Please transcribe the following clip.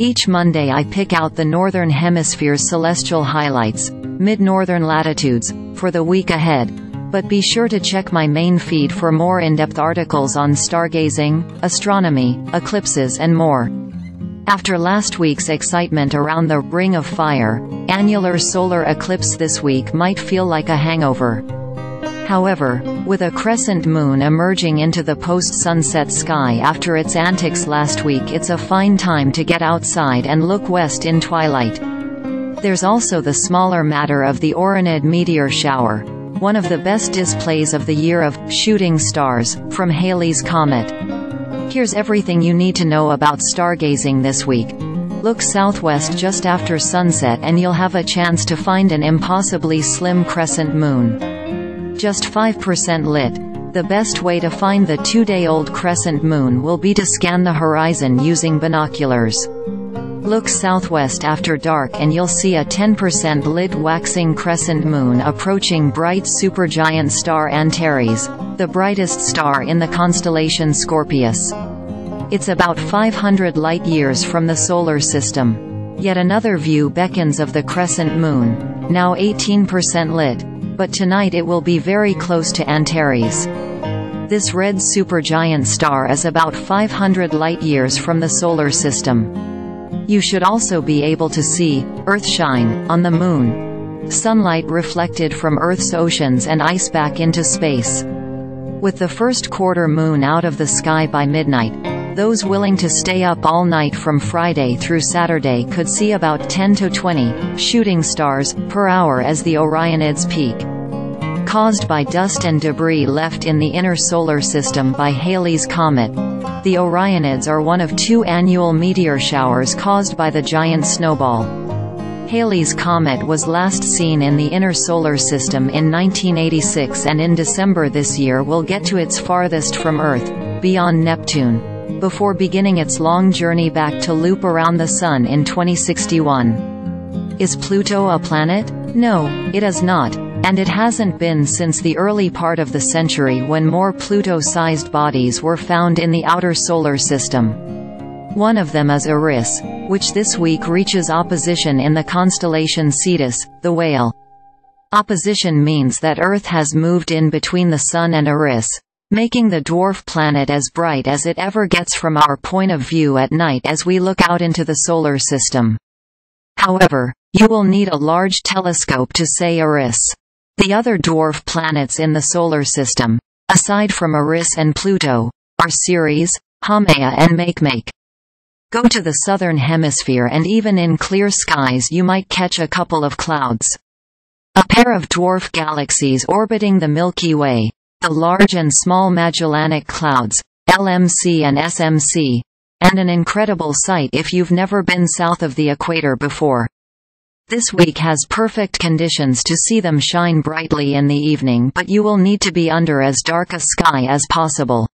Each Monday I pick out the Northern Hemisphere's celestial highlights, mid-northern latitudes, for the week ahead. But be sure to check my main feed for more in-depth articles on stargazing, astronomy, eclipses and more. After last week's excitement around the Ring of Fire, annular solar eclipse this week might feel like a hangover. However, with a crescent moon emerging into the post-sunset sky after its antics last week it's a fine time to get outside and look west in twilight. There's also the smaller matter of the Orionid meteor shower, one of the best displays of the year of shooting stars, from Halley's Comet. Here's everything you need to know about stargazing this week. Look southwest just after sunset and you'll have a chance to find an impossibly slim crescent moon just 5% lit. The best way to find the two-day-old crescent moon will be to scan the horizon using binoculars. Look southwest after dark and you'll see a 10% lit waxing crescent moon approaching bright supergiant star Antares, the brightest star in the constellation Scorpius. It's about 500 light-years from the Solar System. Yet another view beckons of the crescent moon, now 18% lit, but tonight it will be very close to Antares. This red supergiant star is about 500 light-years from the Solar System. You should also be able to see, Earthshine, on the Moon. Sunlight reflected from Earth's oceans and ice back into space. With the first quarter moon out of the sky by midnight, those willing to stay up all night from Friday through Saturday could see about 10 to 20 shooting stars per hour as the Orionids peak caused by dust and debris left in the inner solar system by Halley's Comet. The Orionids are one of two annual meteor showers caused by the giant snowball. Halley's Comet was last seen in the inner solar system in 1986 and in December this year will get to its farthest from Earth, beyond Neptune, before beginning its long journey back to loop around the Sun in 2061. Is Pluto a planet? No, it is not, and it hasn't been since the early part of the century when more Pluto-sized bodies were found in the outer solar system. One of them is Eris, which this week reaches opposition in the constellation Cetus, the whale. Opposition means that Earth has moved in between the Sun and Eris, making the dwarf planet as bright as it ever gets from our point of view at night as we look out into the solar system. However, you will need a large telescope to say Eris. The other dwarf planets in the Solar System, aside from Eris and Pluto, are Ceres, Haumea and Makemake. Go to the southern hemisphere and even in clear skies you might catch a couple of clouds. A pair of dwarf galaxies orbiting the Milky Way, the Large and Small Magellanic Clouds, LMC and SMC, and an incredible sight if you've never been south of the equator before. This week has perfect conditions to see them shine brightly in the evening but you will need to be under as dark a sky as possible.